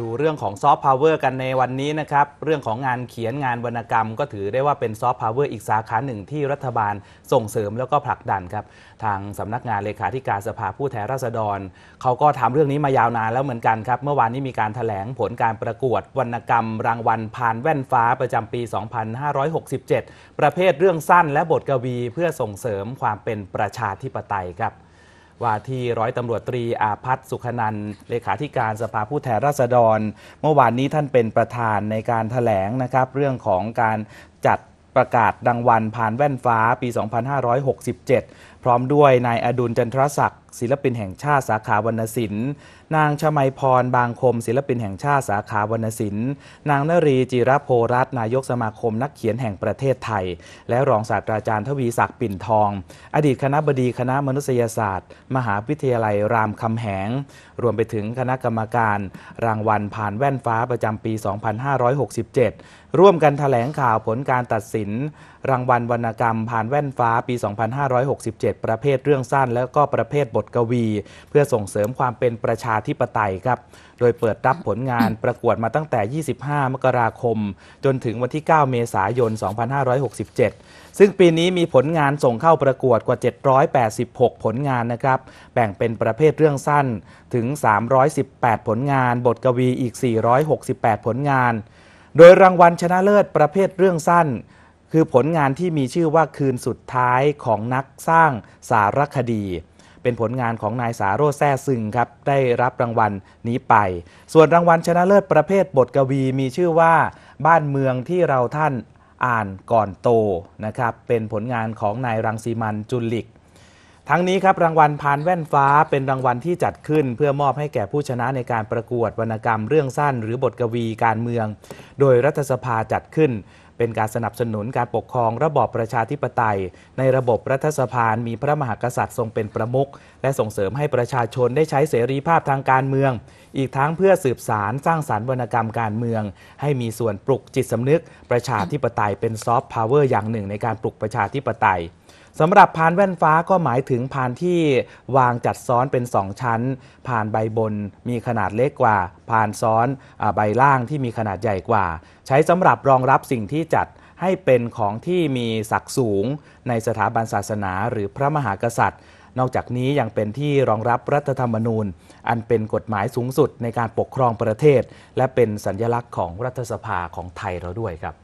ดูเรื่องของ soft power กันในวันนี้นะครับ เรื่องของงานเขียนงานวรรณกรรม ก็ถือได้ว่าเป็น soft power อีกสาขาหนึ่งที่รัฐบาลส่งเสริมแล้วก็ผลักดันครับ ทางสำนักงานเลขาธิการสภาผู้แทนราษฎร เขาก็ทำเรื่องนี้มายาวนานแล้วเหมือนกันครับ เมื่อวานนี้มีการแถลงผลการประกวดวรรณกรรม รางวัลพานแว่นฟ้าประจำปี 2567 ประเภทเรื่องสั้นและบทกวี เพื่อส่งเสริมความเป็นประชาธิปไตยครับ ว่าที่ร้อยตำรวจตรีอาพัฒน์สุขนันเลขาธิการสภาผู้แทนราษฎร เมื่อวานนี้ท่านเป็นประธานในการถแถลงนะครับ เรื่องของการจัดประกาศดังวันผ่านแว่นฟ้าปี 2567 พร้อมด้วยนายอดุลจันทรศักดิ์ศิลปินแห่งชาติสาขาวรรณศิลป์นางชมัยพรบางคม ศิลปินแห่งชาติสาขาวรรณศิลป์นางนรีจิรโพรัตนายกสมาคมนักเขียนแห่งประเทศไทย และรองศาสตราจารย์ทวีศักดิ์ปิ่นทอง อดีตคณะบดีคณะมนุษยศาสตร์ มหาวิทยาลัยรามคำแหง รวมไปถึงคณะกรรมการ รางวัลผ่านแว่นฟ้าประจำปี 2567 ร่วมกันแถลงข่าวผลการตัดสินรางวัลวรรณกรรมผ่านแว่นฟ้าปี 2567 ประเภทเรื่องสั้น แล้วก็ประเภทบทกวี เพื่อส่งเสริมความเป็นประชาธิปไตยครับ โดยเปิดรับผลงานประกวดมาตั้งแต่ 25 มกราคม จนถึงวันที่ 9 เมษายน 2567 ซึ่งปีนี้มีผลงานส่งเข้าประกวดกว่า 786 ผลงานนะครับ แบ่งเป็นประเภทเรื่องสั้นถึง 318 ผลงาน บทกวีอีก 468 ผลงาน โดยรางวัลชนะเลิศประเภทเรื่องสั้น คือผลงานที่มีชื่อว่าคืนสุดท้ายของนักสร้างสารคดี เป็นผลงานของนายสาโรแซ่ซึงครับ ได้รับรางวัลนี้ไป ส่วนรางวัลชนะเลิศประเภทบทกวีมีชื่อว่าบ้านเมืองที่เราท่านอ่านก่อนโตนะครับเป็นผลงานของนายรังสีมันจุลลิก ทั้งนี้ครับรางวัลพานแว่นฟ้าเป็นรางวัลที่จัดขึ้น เพื่อมอบให้แก่ผู้ชนะในการประกวดวรรณกรรมเรื่องสั้น หรือบทกวีการเมือง โดยรัฐสภาจัดขึ้น เป็นการสนับสนุนการปกครองระบอบประชาธิปไตย ในระบบรัฐสภามีพระมหากษัตริย์ทรงเป็นประมุขและส่งเสริมให้ประชาชนได้ใช้เสรีภาพทางการเมือง อีกทั้งเพื่อสืบสานสร้างสรรค์วรรณกรรมการเมือง ให้มีส่วนปลุกจิตสำนึก ประชาธิปไตยเป็น soft power อย่างหนึ่งในการปลุกประชาธิปไตยสำหรับพานแว่นฟ้าก็หมายถึงพานที่วางจัดซ้อนเป็น 2 ชั้น พานใบบนมีขนาดเล็กกว่า พานซ้อนใบล่างที่มีขนาดใหญ่กว่า ใช้สำหรับรองรับสิ่งที่จัดให้เป็นของที่มีศักดิ์สูง ในสถาบันศาสนาหรือพระมหากษัตริย์ นอกจากนี้ยังเป็นที่รองรับรัฐธรรมนูญ อันเป็นกฎหมายสูงสุดในการปกครองประเทศ และเป็นสัญลักษณ์ของรัฐสภาของไทยเราด้วยครับ